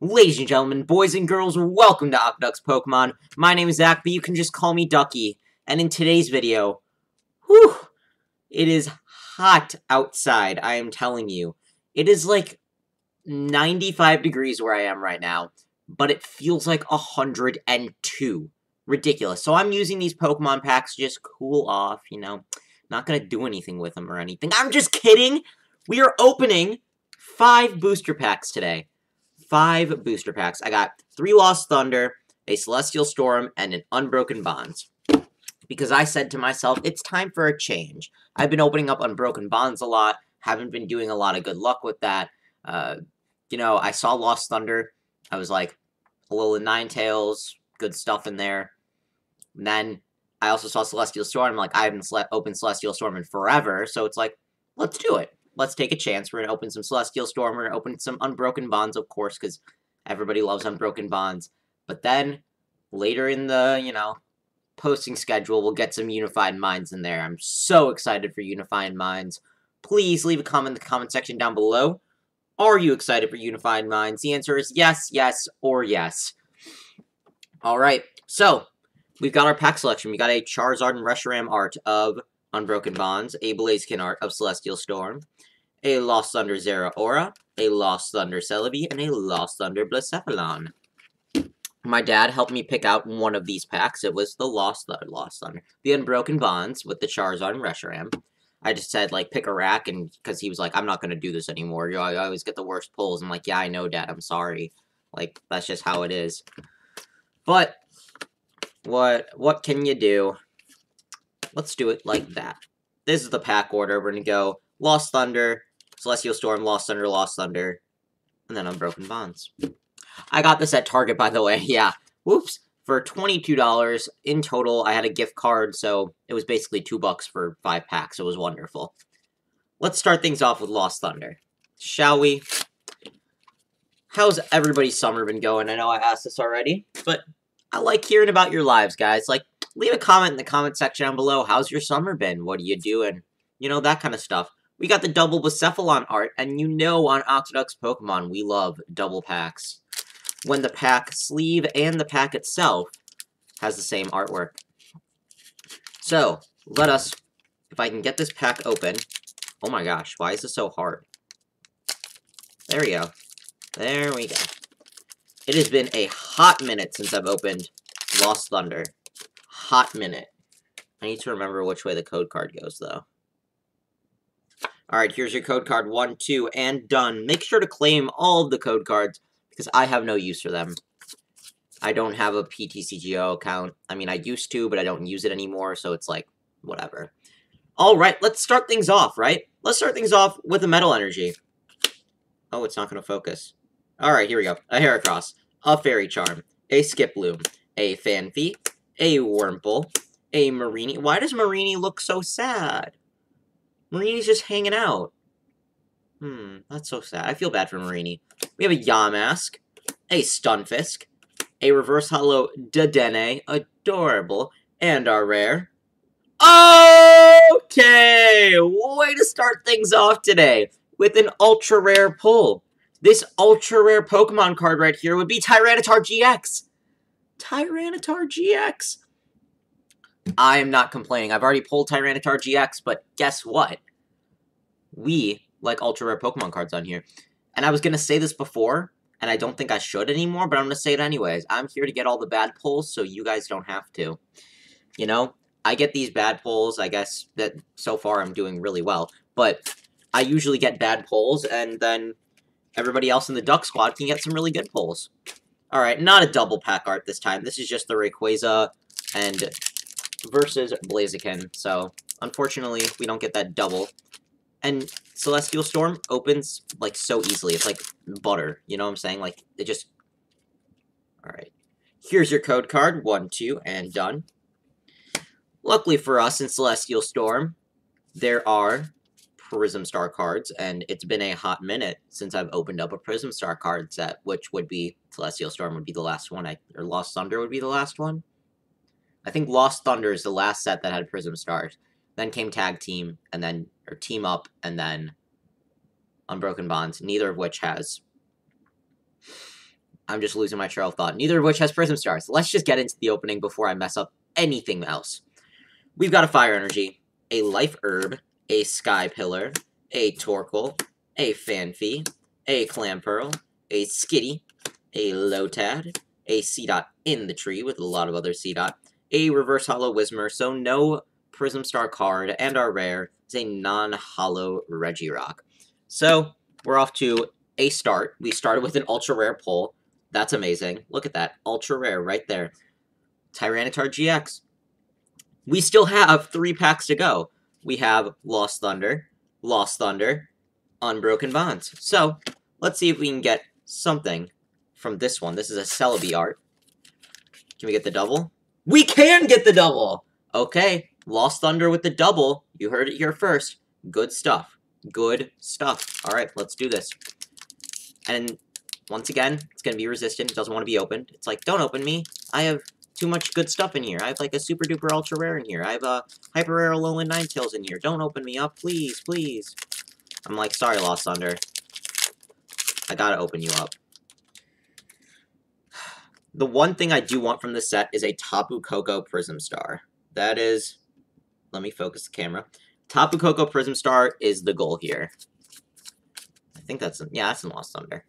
Ladies and gentlemen, boys and girls, welcome to OctoDuck's Pokemon. My name is Zach, but you can just call me Ducky. And in today's video, whew, it is hot outside, I am telling you. It is like 95 degrees where I am right now, but it feels like 102. Ridiculous. So I'm using these Pokemon packs to just cool off, you know. Not gonna do anything with them or anything. I'm just kidding! We are opening five booster packs today five booster packs. I got three Lost Thunder, a Celestial Storm, and an Unbroken Bonds. Because I said to myself, it's time for a change. I've been opening up Unbroken Bonds a lot, haven't been doing a lot of good luck with that. Uh, you know, I saw Lost Thunder. I was like, a little Ninetales, good stuff in there. And then I also saw Celestial Storm. I'm like, I haven't opened Celestial Storm in forever, so it's like, let's do it let's take a chance. We're going to open some Celestial Storm. We're going to open some Unbroken Bonds, of course, because everybody loves Unbroken Bonds. But then, later in the, you know, posting schedule, we'll get some Unified Minds in there. I'm so excited for Unified Minds. Please leave a comment in the comment section down below. Are you excited for Unified Minds? The answer is yes, yes, or yes. Alright, so, we've got our pack selection. We got a Charizard and Reshiram art of Unbroken Bonds, a Blaziken art of Celestial Storm, a Lost Thunder Zeraora, a Lost Thunder Celebi, and a Lost Thunder Blacephalon. My dad helped me pick out one of these packs. It was the Lost Thunder, Lost Thunder, the Unbroken Bonds with the Charizard and Reshiram. I just said, like, pick a rack, and because he was like, I'm not going to do this anymore. You I always get the worst pulls. I'm like, yeah, I know, Dad. I'm sorry. Like, that's just how it is. But, what what can you do? Let's do it like that. This is the pack order. We're going to go Lost Thunder, Celestial Storm, Lost Thunder, Lost Thunder, and then Unbroken Bonds. I got this at Target, by the way. Yeah. Whoops. For $22 in total, I had a gift card, so it was basically two bucks for five packs. It was wonderful. Let's start things off with Lost Thunder. Shall we? How's everybody's summer been going? I know I asked this already, but I like hearing about your lives, guys. Like, leave a comment in the comment section down below. How's your summer been? What are you doing? You know, that kind of stuff. We got the double Blacephalon art, and you know on OctoDuck's Pokemon, we love double packs. When the pack sleeve and the pack itself has the same artwork. So, let us, if I can get this pack open, oh my gosh, why is this so hard? There we go. There we go. It has been a hot minute since I've opened Lost Thunder. Hot minute. I need to remember which way the code card goes, though. All right, here's your code card one, two, and done. Make sure to claim all of the code cards because I have no use for them. I don't have a PTCGO account. I mean, I used to, but I don't use it anymore, so it's like, whatever. All right, let's start things off, right? Let's start things off with a Metal Energy. Oh, it's not going to focus. All right, here we go. A Heracross, a Fairy Charm, a Skiploom, a Phanpy, a Wurmple, a Mareanie. Why does Mareanie look so sad? Mareanie's just hanging out. Hmm, that's so sad. I feel bad for Mareanie. We have a Yamask, a Stunfisk, a Reverse Hollow Dedenne, adorable, and our rare. Okay! Way to start things off today with an ultra rare pull. This ultra rare Pokemon card right here would be Tyranitar GX. Tyranitar GX. I am not complaining. I've already pulled Tyranitar GX, but guess what? We like ultra rare Pokemon cards on here. And I was going to say this before, and I don't think I should anymore, but I'm going to say it anyways. I'm here to get all the bad pulls, so you guys don't have to. You know, I get these bad pulls. I guess that so far I'm doing really well. But I usually get bad pulls, and then everybody else in the Duck Squad can get some really good pulls. Alright, not a double pack art this time. This is just the Rayquaza and versus Blaziken. So, unfortunately, we don't get that double. And Celestial Storm opens, like, so easily. It's like butter, you know what I'm saying? Like, it just... Alright. Here's your code card. One, two, and done. Luckily for us in Celestial Storm, there are Prism Star cards, and it's been a hot minute since I've opened up a Prism Star card set, which would be Celestial Storm would be the last one, I, or Lost Thunder would be the last one. I think Lost Thunder is the last set that had Prism Stars. Then came Tag Team, and then or Team Up, and then Unbroken Bonds. Neither of which has I'm just losing my trail of thought. Neither of which has Prism Stars. Let's just get into the opening before I mess up anything else. We've got a Fire Energy, a Life Herb, a Sky Pillar, a Torkoal, a Phanpy, a Clamperl, a Skitty, a Lotad, a Seedot in the tree with a lot of other Seedot, a Reverse Hollow Whismur, so no Prism Star card, and our rare is a non-hollow Regirock. So, we're off to a start. We started with an ultra rare pull. That's amazing. Look at that. Ultra rare right there. Tyranitar GX. We still have three packs to go. We have Lost Thunder, Lost Thunder, Unbroken Bonds. So, let's see if we can get something from this one. This is a Celebi art. Can we get the double? We can get the double! Okay, Lost Thunder with the double. You heard it here first. Good stuff. Good stuff. Alright, let's do this. And once again, it's going to be resistant. It doesn't want to be opened. It's like, don't open me. I have too much good stuff in here. I have like a super duper ultra rare in here. I have a hyper rare Alolan Ninetales in here. Don't open me up, please, please. I'm like, sorry, Lost Thunder. I gotta open you up. The one thing I do want from this set is a Tapu Koko Prism Star. That is... Let me focus the camera. Tapu Koko Prism Star is the goal here. I think that's... Yeah, that's in Lost Thunder.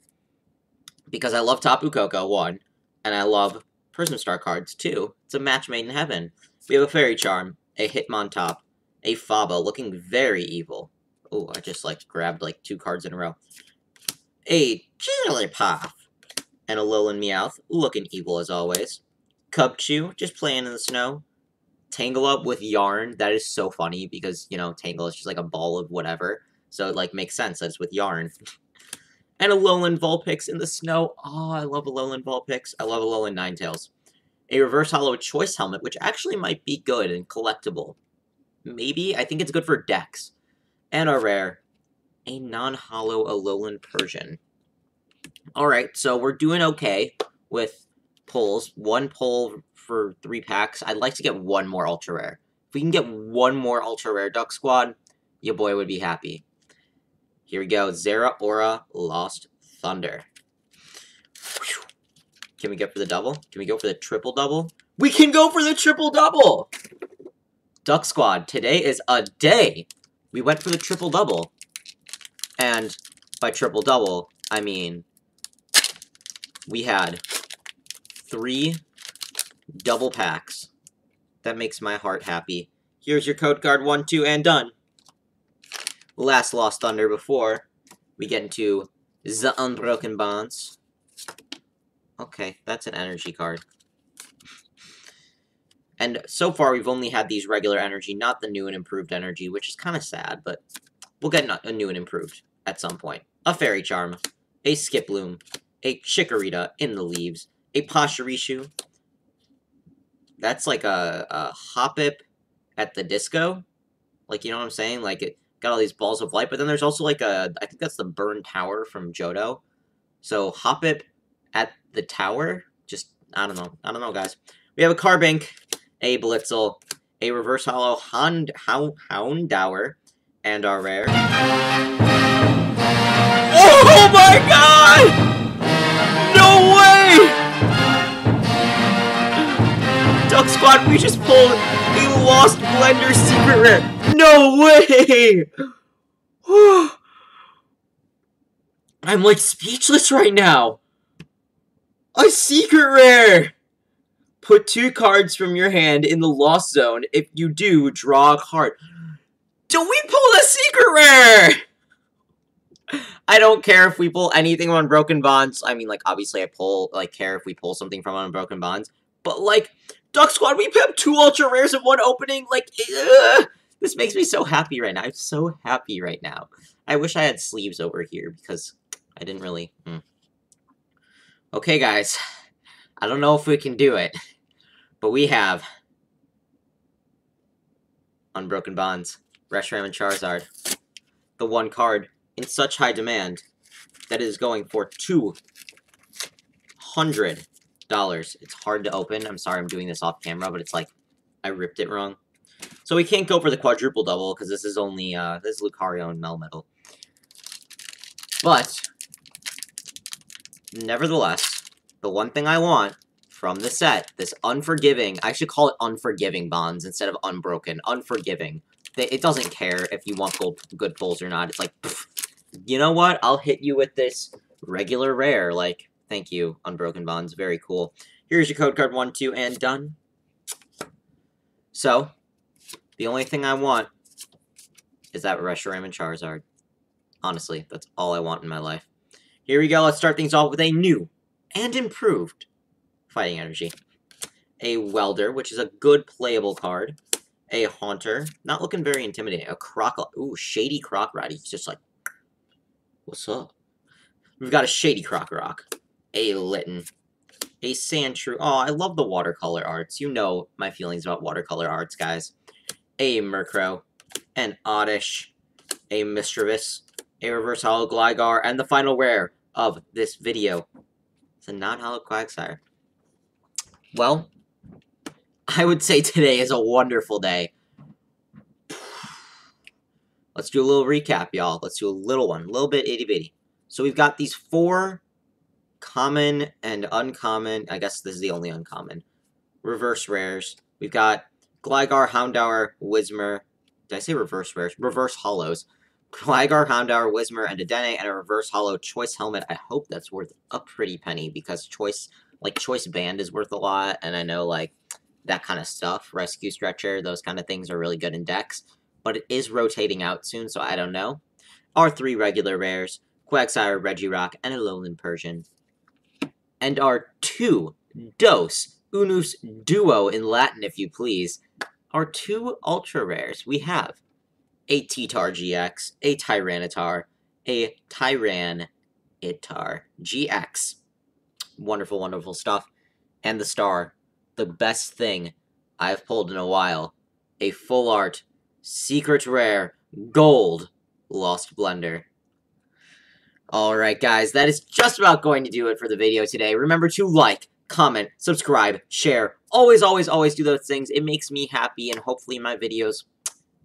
Because I love Tapu Koko, one. And I love Prism Star cards, two. It's a match made in heaven. We have a Fairy Charm, a Hitmontop, a Faba looking very evil. Oh, I just, like, grabbed, like, two cards in a row. A Jigglypuff, and Alolan Meowth, looking evil as always. Cubchoo, just playing in the snow. Tangela with Yarn, that is so funny because, you know, Tangela is just like a ball of whatever. So it, like, makes sense that it's with Yarn. and a Alolan Vulpix in the snow. Oh, I love Alolan Vulpix. I love Alolan Ninetales. A Reverse Hollow Choice Helmet, which actually might be good and collectible. Maybe? I think it's good for decks. And a rare, a non-hollow Alolan Persian. Alright, so we're doing okay with pulls. One pull for three packs. I'd like to get one more Ultra Rare. If we can get one more Ultra Rare Duck Squad, your boy would be happy. Here we go. Zeraora Lost Thunder. Whew. Can we go for the double? Can we go for the triple double? We can go for the triple double! Duck Squad, today is a day. We went for the triple double. And by triple double, I mean we had three double packs. That makes my heart happy. Here's your code card, one, two, and done last Lost Thunder before we get into the Unbroken Bonds. Okay, that's an energy card. And so far, we've only had these regular energy, not the new and improved energy, which is kind of sad, but we'll get a new and improved at some point. A Fairy Charm, a Skiploom, a Chikorita in the leaves, a Pachirisu. That's like a, a Hoppip at the disco. Like, you know what I'm saying? Like, it, got all these balls of light. But then there's also like a, I think that's the burn tower from Johto. So Hoppip at the tower. Just, I don't know. I don't know, guys. We have a Carbink, a Blitzle, a Reverse Hollow Hound, Hound, Houndour, and our rare. Oh my god! No way! Duck Squad, we just pulled a Lost Blender Secret Rare. No way! I'm like speechless right now. A secret rare! Put two cards from your hand in the lost zone. If you do, draw a card. Do we pull a secret rare? I don't care if we pull anything Unbroken Bonds. I mean, like, obviously I pull, like, care if we pull something from Unbroken Bonds. But, like, Duck Squad, we have two Ultra Rares in one opening. Like, ugh. This makes me so happy right now. I'm so happy right now. I wish I had sleeves over here because I didn't really... Hmm. Okay, guys. I don't know if we can do it, but we have Unbroken Bonds, Reshiram and Charizard. The one card in such high demand that it is going for $200. It's hard to open. I'm sorry I'm doing this off camera, but it's like I ripped it wrong. So we can't go for the quadruple double because this is only uh, this is Lucario and Melmetal. But nevertheless, the one thing I want from the set, this unforgiving, I should call it unforgiving bonds instead of unbroken, unforgiving. It doesn't care if you want gold, good pulls or not. It's like, pff, you know what? I'll hit you with this regular rare. Like, thank you, unbroken bonds. Very cool. Here's your code card, one, two, and done. So, the only thing I want is that Reshiram and Charizard. Honestly, that's all I want in my life. Here we go. Let's start things off with a new and improved Fighting Energy. A Welder, which is a good playable card. A Haunter, not looking very intimidating. A Croc, ooh, Shady Krokorok. He's just like, what's up? We've got a Shady Krokorok. A Litten. A Sandshrew. Oh, I love the watercolor arts. You know my feelings about watercolor arts, guys. A Murkrow. An Oddish. A Misdreavus, A Reverse Hollow Gligar. And the final rare of this video. It's a non-hollow Quagsire. Well, I would say today is a wonderful day. Let's do a little recap, y'all. Let's do a little one, a little bit itty bitty. So we've got these four common and uncommon. I guess this is the only uncommon. Reverse rares. We've got Gligar, Houndour, Whismur. Did I say reverse rares? Reverse hollows. Gligar, Houndour, Whismur, and Dedenne, and a reverse hollow Choice Helmet. I hope that's worth a pretty penny because Choice like choice band is worth a lot, and I know like that kind of stuff, rescue stretcher, those kind of things are really good in decks. But it is rotating out soon, so I don't know. Our three regular rares, Quagsire, Regirock, and Alolan Persian. And our two Dos, Unus Duo in Latin, if you please, our two ultra rares. We have a T-Tar GX, a Tyranitar, a Tyranitar GX, wonderful, wonderful stuff. And the star, the best thing I've pulled in a while. A full art, secret rare, gold, Lost Blender. Alright guys, that is just about going to do it for the video today. Remember to like, comment, subscribe, share. Always, always, always do those things. It makes me happy and hopefully my videos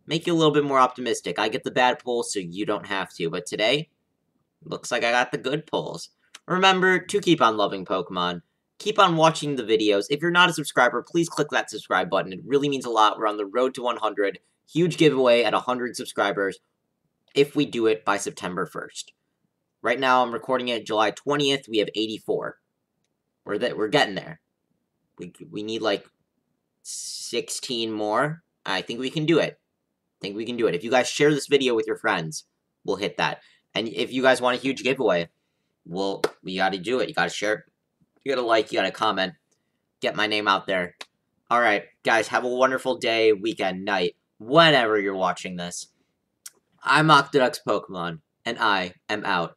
make you a little bit more optimistic. I get the bad pulls so you don't have to. But today, looks like I got the good pulls. Remember to keep on loving Pokemon. Keep on watching the videos. If you're not a subscriber, please click that subscribe button. It really means a lot. We're on the road to 100. Huge giveaway at 100 subscribers if we do it by September 1st. Right now, I'm recording it July 20th. We have 84. We're that we're getting there. We we need like 16 more. I think we can do it. I think we can do it. If you guys share this video with your friends, we'll hit that. And if you guys want a huge giveaway, well, you gotta do it. You gotta share it. You gotta like, you gotta comment. Get my name out there. Alright, guys, have a wonderful day, weekend, night, whenever you're watching this. I'm OctoDuck's Pokemon, and I am out.